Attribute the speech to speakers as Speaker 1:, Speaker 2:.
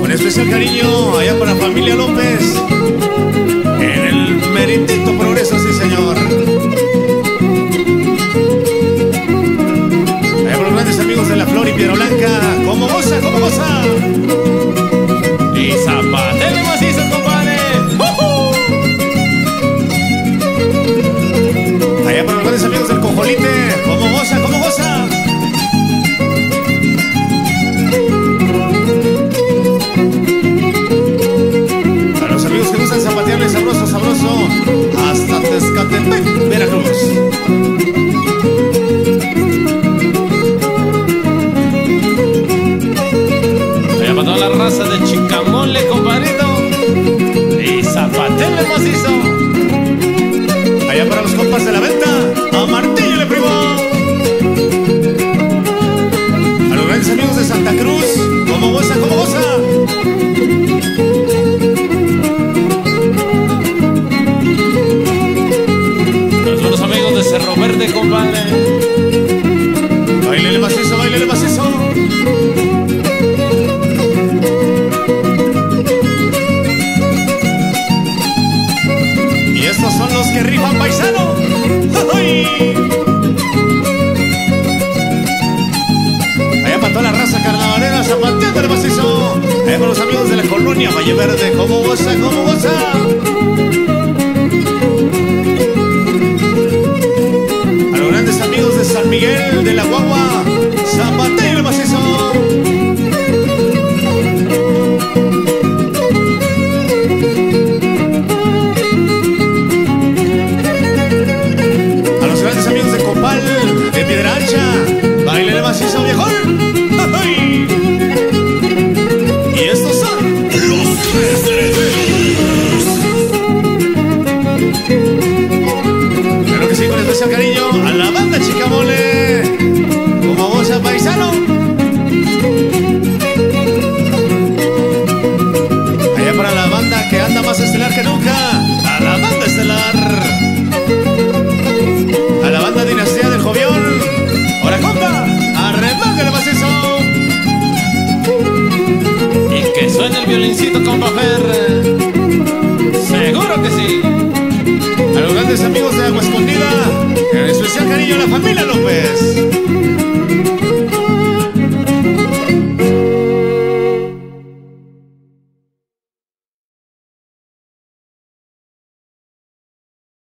Speaker 1: Con especial cariño, allá para la familia López. En el meritito progreso, sí señor. Allá para los grandes amigos de la Flor y Piedra Blanca. ¿Cómo goza, cómo goza?
Speaker 2: Raza de Chicamole, compadrito. Y zapatele macizo.
Speaker 1: Allá para los compas de la venta, a Martillo le primo. A los grandes amigos de Santa Cruz, como goza, como goza.
Speaker 2: Todos los amigos de Cerro Verde, compadre.
Speaker 1: De la colonia Valle Verde, como goza, como goza.
Speaker 2: Violincito, compa Fer. Seguro que sí.
Speaker 1: A los grandes amigos de Agua Escondida. En especial cariño a la familia López.